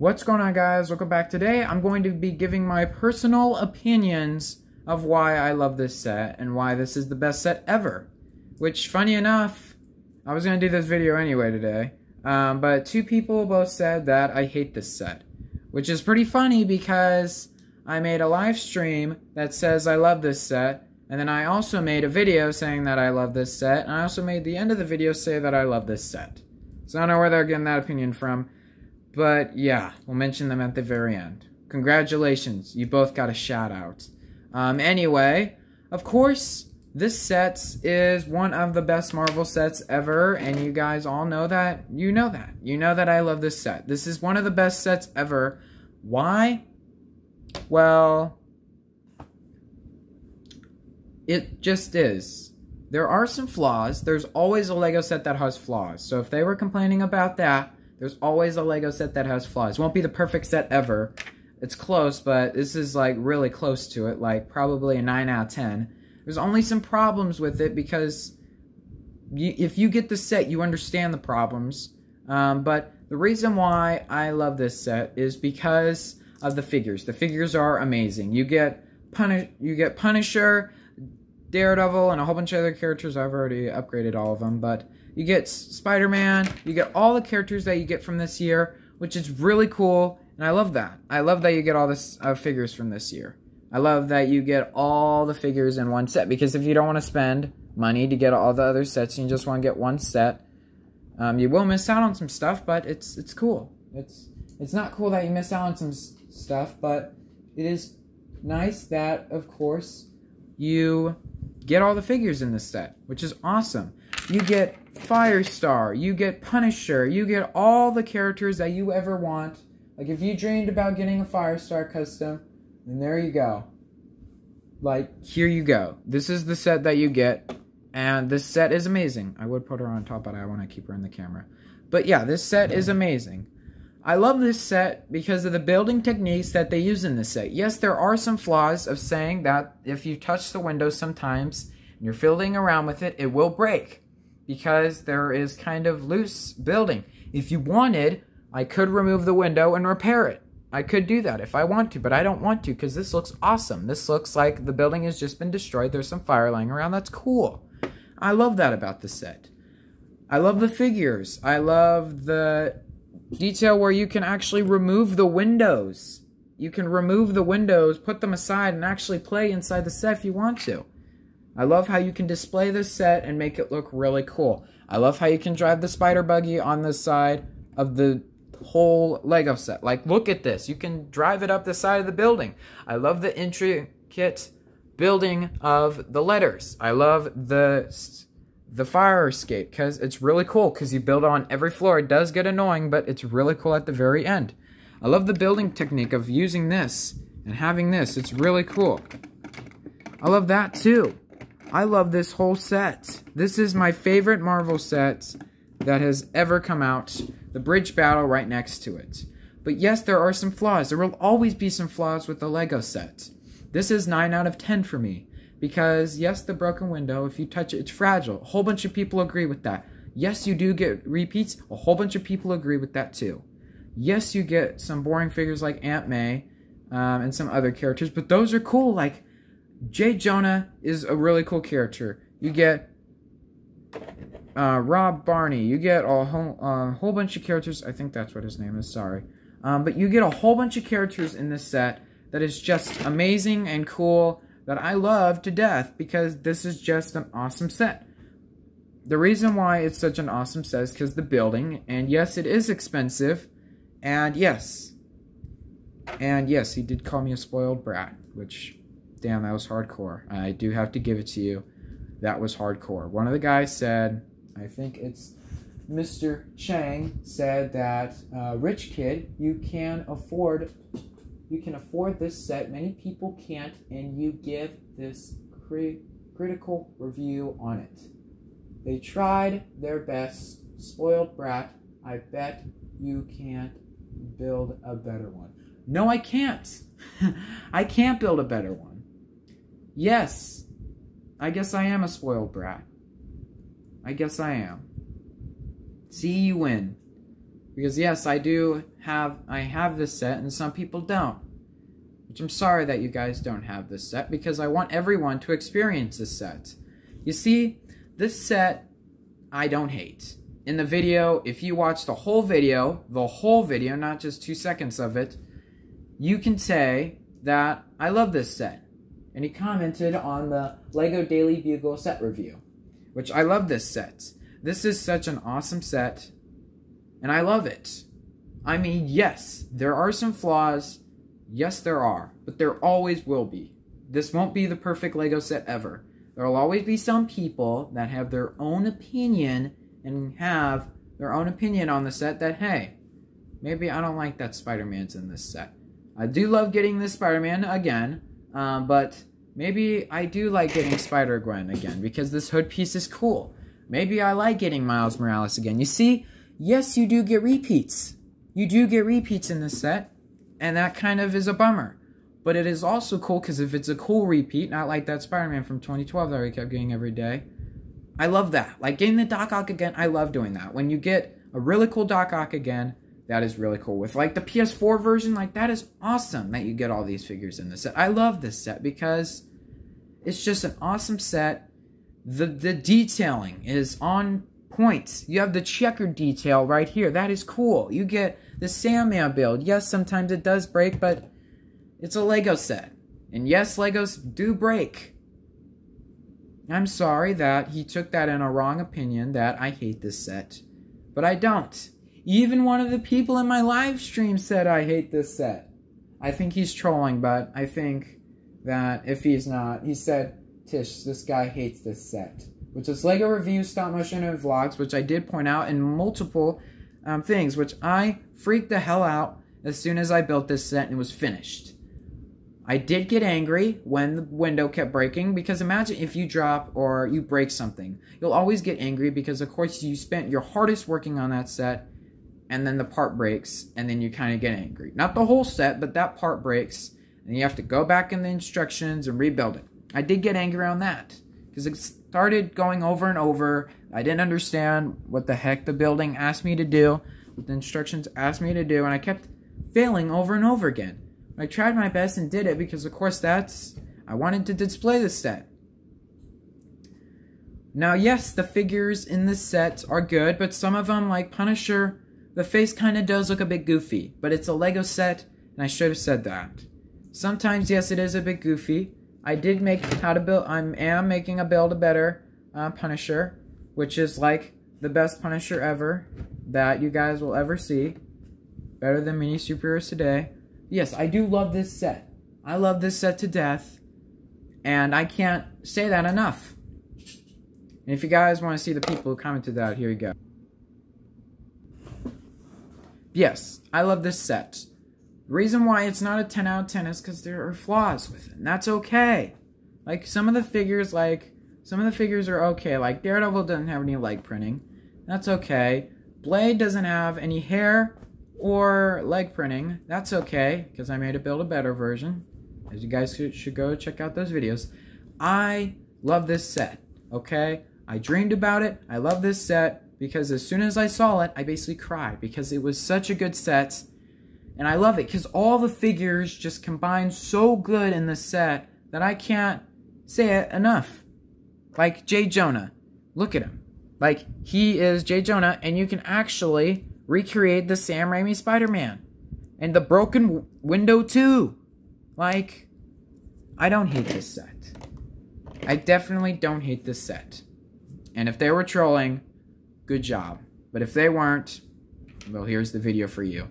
What's going on guys? Welcome back. Today I'm going to be giving my personal opinions of why I love this set and why this is the best set ever. Which, funny enough, I was going to do this video anyway today, um, but two people both said that I hate this set. Which is pretty funny because I made a live stream that says I love this set, and then I also made a video saying that I love this set, and I also made the end of the video say that I love this set. So I don't know where they're getting that opinion from. But yeah, we'll mention them at the very end. Congratulations, you both got a shout out. Um, anyway, of course, this set is one of the best Marvel sets ever, and you guys all know that. You know that. You know that I love this set. This is one of the best sets ever. Why? Well, it just is. There are some flaws. There's always a LEGO set that has flaws. So if they were complaining about that, there's always a Lego set that has flaws. Won't be the perfect set ever. It's close, but this is like really close to it, like probably a 9 out of 10. There's only some problems with it because you, if you get the set, you understand the problems. Um, but the reason why I love this set is because of the figures. The figures are amazing. You get Punish, you get Punisher, Daredevil, and a whole bunch of other characters. I've already upgraded all of them, but you get Spider-Man, you get all the characters that you get from this year, which is really cool, and I love that. I love that you get all the uh, figures from this year. I love that you get all the figures in one set, because if you don't want to spend money to get all the other sets, and you just want to get one set, um, you will miss out on some stuff, but it's it's cool. It's it's not cool that you miss out on some stuff, but it is nice that, of course, you get all the figures in this set, which is awesome. You get Firestar, you get Punisher, you get all the characters that you ever want. Like, if you dreamed about getting a Firestar custom, then there you go. Like, here you go. This is the set that you get, and this set is amazing. I would put her on top, but I want to keep her in the camera. But yeah, this set is amazing. I love this set because of the building techniques that they use in this set. Yes, there are some flaws of saying that if you touch the window sometimes and you're fiddling around with it, it will break because there is kind of loose building. If you wanted, I could remove the window and repair it. I could do that if I want to, but I don't want to because this looks awesome. This looks like the building has just been destroyed. There's some fire lying around. That's cool. I love that about the set. I love the figures. I love the detail where you can actually remove the windows. You can remove the windows, put them aside, and actually play inside the set if you want to. I love how you can display this set and make it look really cool. I love how you can drive the spider buggy on the side of the whole Lego set. Like, look at this. You can drive it up the side of the building. I love the intricate building of the letters. I love the the fire escape because it's really cool because you build on every floor. It does get annoying, but it's really cool at the very end. I love the building technique of using this and having this. It's really cool. I love that too. I love this whole set. This is my favorite Marvel set that has ever come out. The bridge battle right next to it. But yes, there are some flaws. There will always be some flaws with the LEGO set. This is 9 out of 10 for me. Because, yes, the broken window, if you touch it, it's fragile. A whole bunch of people agree with that. Yes, you do get repeats. A whole bunch of people agree with that too. Yes, you get some boring figures like Aunt May um, and some other characters, but those are cool. Like, J. Jonah is a really cool character. You get uh, Rob Barney. You get a whole, uh, whole bunch of characters. I think that's what his name is. Sorry. Um, but you get a whole bunch of characters in this set that is just amazing and cool that I love to death because this is just an awesome set. The reason why it's such an awesome set is because the building, and yes, it is expensive, and yes, and yes, he did call me a spoiled brat, which damn, that was hardcore. I do have to give it to you. That was hardcore. One of the guys said, I think it's Mr. Chang said that uh, rich kid, you can afford you can afford this set. Many people can't, and you give this cri critical review on it. They tried their best. Spoiled brat. I bet you can't build a better one. No, I can't. I can't build a better one. Yes, I guess I am a spoiled brat. I guess I am. See, you win. Because yes, I do have I have this set and some people don't. Which I'm sorry that you guys don't have this set because I want everyone to experience this set. You see, this set I don't hate. In the video, if you watch the whole video, the whole video, not just two seconds of it, you can say that I love this set. And he commented on the LEGO Daily Bugle set review, which I love this set. This is such an awesome set, and I love it. I mean, yes, there are some flaws. Yes, there are, but there always will be. This won't be the perfect LEGO set ever. There will always be some people that have their own opinion and have their own opinion on the set that, hey, maybe I don't like that Spider-Man's in this set. I do love getting this Spider-Man again, um, but maybe I do like getting Spider-Gwen again because this hood piece is cool. Maybe I like getting Miles Morales again. You see, yes, you do get repeats. You do get repeats in this set, and that kind of is a bummer. But it is also cool because if it's a cool repeat, not like that Spider-Man from 2012 that we kept getting every day, I love that. Like getting the Doc Ock again, I love doing that. When you get a really cool Doc Ock again, that is really cool. With like the PS4 version, like that is awesome that you get all these figures in the set. I love this set because it's just an awesome set. The the detailing is on point. You have the checker detail right here. That is cool. You get the Sandman build. Yes, sometimes it does break, but it's a Lego set. And yes, Legos do break. I'm sorry that he took that in a wrong opinion that I hate this set. But I don't. Even one of the people in my live stream said I hate this set. I think he's trolling, but I think that if he's not, he said, Tish, this guy hates this set. Which is LEGO Review Stop Motion, and Vlogs, which I did point out in multiple um, things, which I freaked the hell out as soon as I built this set and it was finished. I did get angry when the window kept breaking because imagine if you drop or you break something. You'll always get angry because of course you spent your hardest working on that set and then the part breaks and then you kind of get angry. Not the whole set, but that part breaks and you have to go back in the instructions and rebuild it. I did get angry on that because it started going over and over. I didn't understand what the heck the building asked me to do, what the instructions asked me to do, and I kept failing over and over again. I tried my best and did it because, of course, that's... I wanted to display the set. Now, yes, the figures in this set are good, but some of them, like Punisher, the face kind of does look a bit goofy. But it's a Lego set, and I should have said that. Sometimes, yes, it is a bit goofy. I did make how to build... I am making a build a better uh, Punisher, which is like the best Punisher ever that you guys will ever see. Better than many superheroes today yes, I do love this set. I love this set to death. And I can't say that enough. And if you guys want to see the people who commented that, here you go. Yes, I love this set. Reason why it's not a 10 out of 10 is because there are flaws with it. And that's okay. Like, some of the figures, like, some of the figures are okay. Like, Daredevil doesn't have any leg printing. That's okay. Blade doesn't have any hair or leg printing, that's okay, because I made a build a better version. As you guys should go check out those videos. I love this set, okay? I dreamed about it. I love this set because as soon as I saw it, I basically cried because it was such a good set. And I love it because all the figures just combine so good in the set that I can't say it enough. Like Jay Jonah. Look at him. Like, he is Jay Jonah, and you can actually recreate the Sam Raimi Spider-Man. And the broken window too. Like, I don't hate this set. I definitely don't hate this set. And if they were trolling, good job. But if they weren't, well, here's the video for you.